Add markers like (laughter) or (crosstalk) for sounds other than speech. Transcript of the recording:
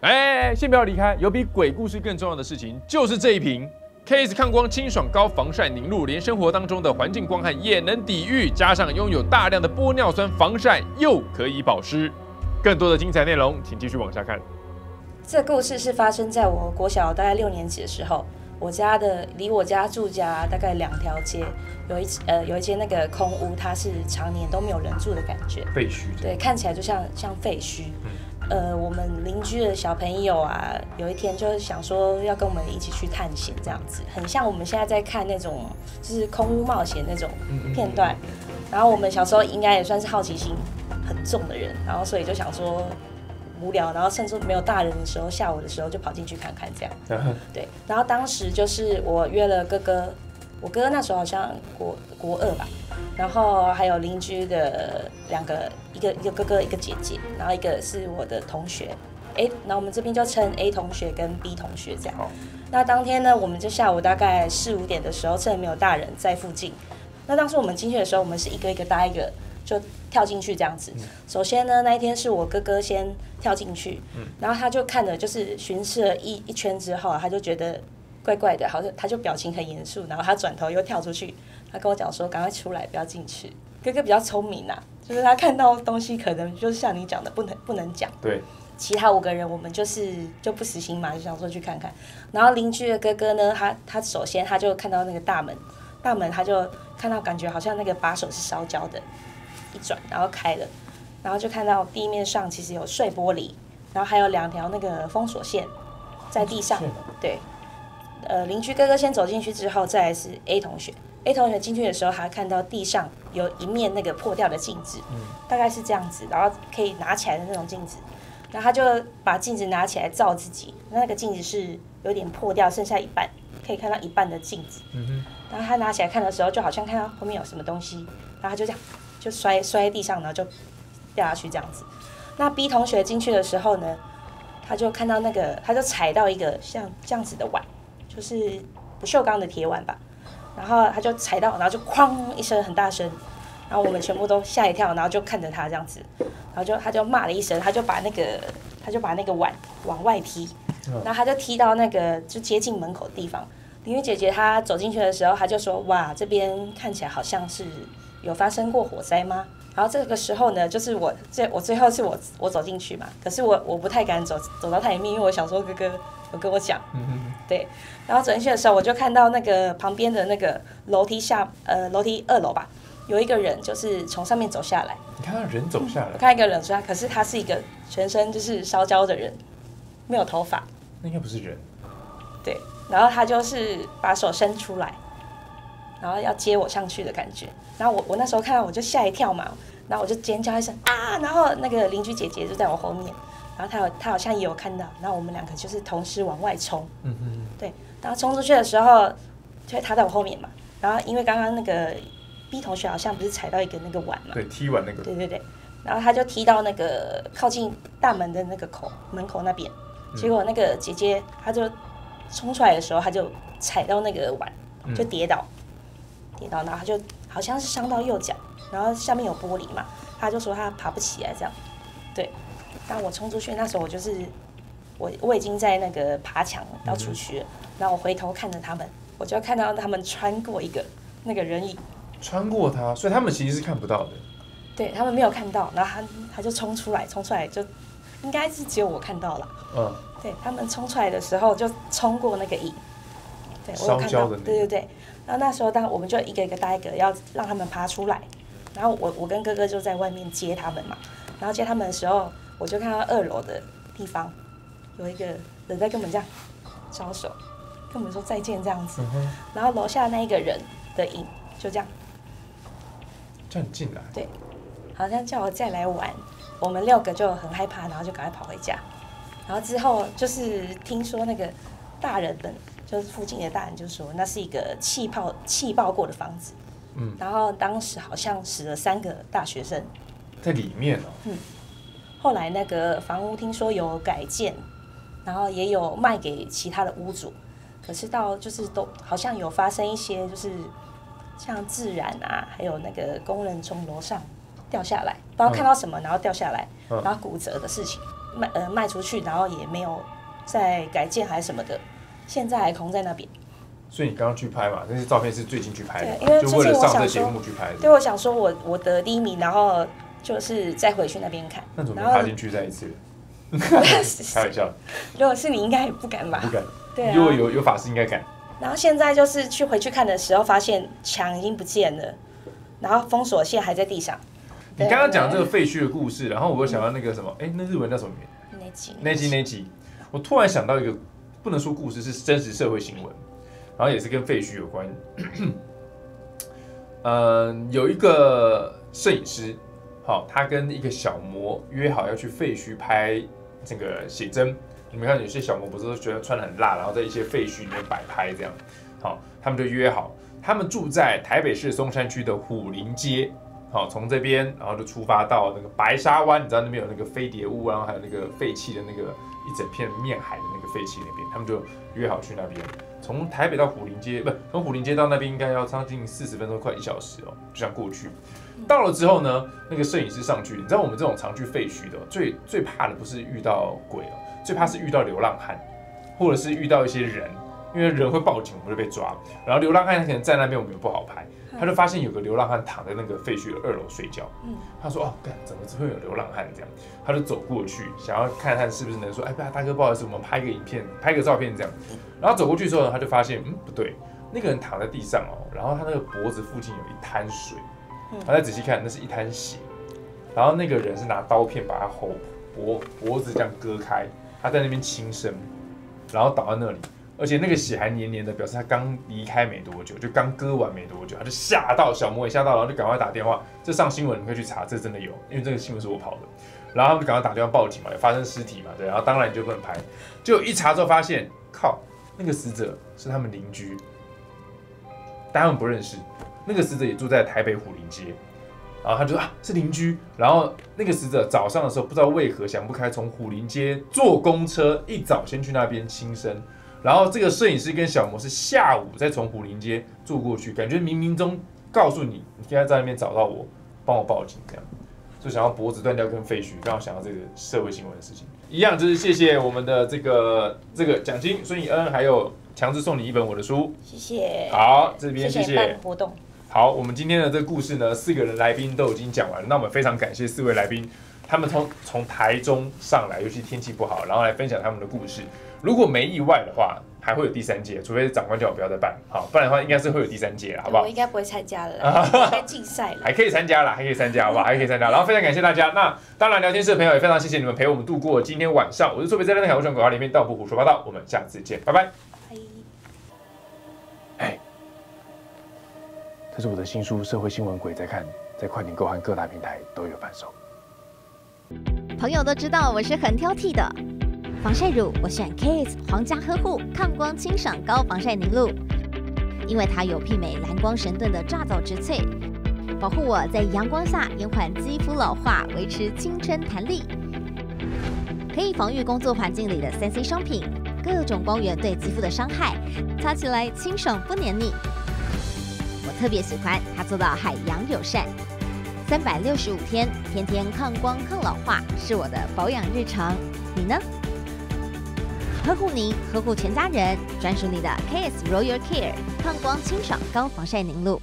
哎，先不要离开，有比鬼故事更重要的事情，就是这一瓶 KS 抗光清爽高防晒凝露，连生活当中的环境光害也能抵御，加上拥有大量的玻尿酸防晒，又可以保湿。更多的精彩内容，请继续往下看。这故事是发生在我国小大概六年级的时候，我家的离我家住家大概两条街，有一呃有一间那个空屋，它是常年都没有人住的感觉，废墟。对，看起来就像像废墟。呃，我们邻居的小朋友啊，有一天就是想说要跟我们一起去探险，这样子，很像我们现在在看那种就是空屋冒险那种片段。然后我们小时候应该也算是好奇心很重的人，然后所以就想说无聊，然后甚至没有大人的时候，下午的时候就跑进去看看这样。(laughs) 对，然后当时就是我约了哥哥，我哥哥那时候好像国国二吧。然后还有邻居的两个，一个一个哥哥，一个姐姐，然后一个是我的同学，哎，那我们这边就称 A 同学跟 B 同学这样。那当天呢，我们就下午大概四五点的时候，趁没有大人在附近。那当时我们进去的时候，我们是一个一个搭一个就跳进去这样子。首先呢，那一天是我哥哥先跳进去，然后他就看了就是巡视了一一圈之后，他就觉得怪怪的，好像他就表情很严肃，然后他转头又跳出去。他跟我讲说：“赶快出来，不要进去。”哥哥比较聪明呐，就是他看到东西可能就是像你讲的，不能不能讲。对。其他五个人，我们就是就不死心嘛，就想说去看看。然后邻居的哥哥呢，他他首先他就看到那个大门，大门他就看到感觉好像那个把手是烧焦的，一转然后开了，然后就看到地面上其实有碎玻璃，然后还有两条那个封锁线在地上。对。呃，邻居哥哥先走进去之后，再来是 A 同学。A 同学进去的时候，还看到地上有一面那个破掉的镜子，大概是这样子，然后可以拿起来的那种镜子。然后他就把镜子拿起来照自己，那个镜子是有点破掉，剩下一半，可以看到一半的镜子。然后他拿起来看的时候，就好像看到后面有什么东西，然后他就这样就摔摔在地上，然后就掉下去这样子。那 B 同学进去的时候呢，他就看到那个，他就踩到一个像这样子的碗，就是不锈钢的铁碗吧。然后他就踩到，然后就哐一声很大声，然后我们全部都吓一跳，然后就看着他这样子，然后就他就骂了一声，他就把那个他就把那个碗往外踢，然后他就踢到那个就接近门口的地方。林玉姐姐她走进去的时候，她就说：“哇，这边看起来好像是有发生过火灾吗？”然后这个时候呢，就是我最我最后是我我走进去嘛，可是我我不太敢走走到太里面，因为我想说哥哥有跟我讲。对，然后走进去的时候，我就看到那个旁边的那个楼梯下，呃，楼梯二楼吧，有一个人就是从上面走下来。你看到人走下来？我看一个人出来，可是他是一个全身就是烧焦的人，没有头发。那应该不是人。对，然后他就是把手伸出来，然后要接我上去的感觉。然后我我那时候看到我就吓一跳嘛，然后我就尖叫一声啊，然后那个邻居姐姐就在我后面。然后他有，他好像也有看到，然后我们两个就是同时往外冲，嗯嗯对，然后冲出去的时候，就会他在我后面嘛，然后因为刚刚那个 B 同学好像不是踩到一个那个碗嘛，对，踢碗那个，对对对，然后他就踢到那个靠近大门的那个口门口那边，结果那个姐姐她就冲出来的时候，她就踩到那个碗，就跌倒，跌倒，然后她就好像是伤到右脚，然后下面有玻璃嘛，她就说她爬不起来这样，对。当我冲出去，那时候我就是我我已经在那个爬墙要出去了，然后我回头看着他们，我就看到他们穿过一个那个人影，穿过他，所以他们其实是看不到的。对他们没有看到，然后他他就冲出来，冲出来就应该是只有我看到了。嗯，对他们冲出来的时候就冲过那个影，对我有看到，对对对。然后那时候当我们就一个一个搭一个要让他们爬出来，然后我我跟哥哥就在外面接他们嘛，然后接他们的时候。我就看到二楼的地方有一个人在跟我们这样招手，跟我们说再见这样子。然后楼下那一个人的影就这样叫你进来，对，好像叫我再来玩。我们六个就很害怕，然后就赶快跑回家。然后之后就是听说那个大人们，就是附近的大人就说那是一个气泡气爆过的房子。嗯，然后当时好像死了三个大学生在里面哦。嗯。后来那个房屋听说有改建，然后也有卖给其他的屋主，可是到就是都好像有发生一些就是像自燃啊，还有那个工人从楼上掉下来，不知道看到什么，然后掉下来，然后骨折的事情。卖呃卖出去，然后也没有再改建还是什么的，现在还空在那边。所以你刚刚去拍嘛，那些照片是最近去拍的就为了上这节目去拍的。对，我想说我我得第一名，然后就是再回去那边看那怎，么爬进去再一次？(laughs) 开玩笑，如果是你应该也不敢吧不？敢。对如果啊。有有法师应该敢。然后现在就是去回去看的时候，发现墙已经不见了，然后封锁线还在地上。你刚刚讲这个废墟的故事，然后我又想到那个什么，哎，那日文叫什么名？那集那集那集，我突然想到一个，不能说故事，是真实社会新闻，然后也是跟废墟有关。嗯，(coughs) 有一个摄影师，好，他跟一个小模约好要去废墟拍这个写真。你们看，有些小模不是都觉得穿的很辣，然后在一些废墟里面摆拍这样。好，他们就约好，他们住在台北市松山区的虎林街。好，从这边，然后就出发到那个白沙湾，你知道那边有那个飞碟屋，然后还有那个废弃的那个一整片面海的那个废弃那边，他们就约好去那边。从台北到虎林街，不，从虎林街到那边应该要将近四十分钟，快一小时哦，就想过去。到了之后呢，那个摄影师上去，你知道我们这种常去废墟的，最最怕的不是遇到鬼哦，最怕是遇到流浪汉，或者是遇到一些人，因为人会报警，我们就被抓。然后流浪汉他可能在那边，我们也不好拍。他就发现有个流浪汉躺在那个废墟的二楼睡觉。嗯他说：“哦，干，怎么会有流浪汉这样？”他就走过去，想要看看是不是能说：“哎，不，大哥，不好意思，我们拍个影片，拍个照片这样。”然后走过去之后呢，他就发现，嗯，不对，那个人躺在地上哦，然后他那个脖子附近有一滩水，嗯他再仔细看，那是一滩血。然后那个人是拿刀片把他喉脖脖子这样割开，他在那边轻生，然后倒在那里。而且那个血还黏黏的，表示他刚离开没多久，就刚割完没多久，他就吓到，小魔也吓到，然后就赶快打电话，这上新闻你可以去查，这真的有，因为这个新闻是我跑的，然后他们就赶快打电话报警嘛，有发生尸体嘛，对，然后当然你就不能拍，就一查之后发现，靠，那个死者是他们邻居，但他们不认识，那个死者也住在台北虎林街，然后他就说啊是邻居，然后那个死者早上的时候不知道为何想不开，从虎林街坐公车一早先去那边轻生。然后这个摄影师跟小魔是下午再从虎林街住过去，感觉冥冥中告诉你，你现在在那边找到我，帮我报警这样，就想要脖子断掉跟废墟，刚好想到这个社会新闻的事情，一样就是谢谢我们的这个这个奖金孙以恩，还有强制送你一本我的书，谢谢。好，这边谢谢活动。好，我们今天的这个故事呢，四个人来宾都已经讲完了，那我们非常感谢四位来宾，他们从从台中上来，尤其天气不好，然后来分享他们的故事。如果没意外的话，还会有第三届，除非长官叫我不要再办，好，不然的话应该是会有第三届了，好不好我？应该不会参加了 (laughs) 该竞赛了。还可以参加啦，还可以参加，好不好？(laughs) 还可以参加。然后非常感谢大家。那当然，聊天室的朋友也非常谢谢你们陪我们度过今天晚上。我是特别在那个海广告里面道不胡说八道，我们下次见，拜拜。哎这是我的新书《社会新闻鬼在看》，在快点购和各大平台都有贩售。朋友都知道我是很挑剔的，防晒乳我选 Kiss 皇家呵护抗光清爽高防晒凝露，因为它有媲美蓝光神盾的抓藻植萃，保护我在阳光下延缓肌肤老化，维持青春弹力，可以防御工作环境里的三 C 商品，各种光源对肌肤的伤害，擦起来清爽不黏腻。我特别喜欢它做到海洋友善。三百六十五天，天天抗光抗老化，是我的保养日常。你呢？呵护您，呵护全家人，专属你的 KS Royal Care 抗光清爽高防晒凝露。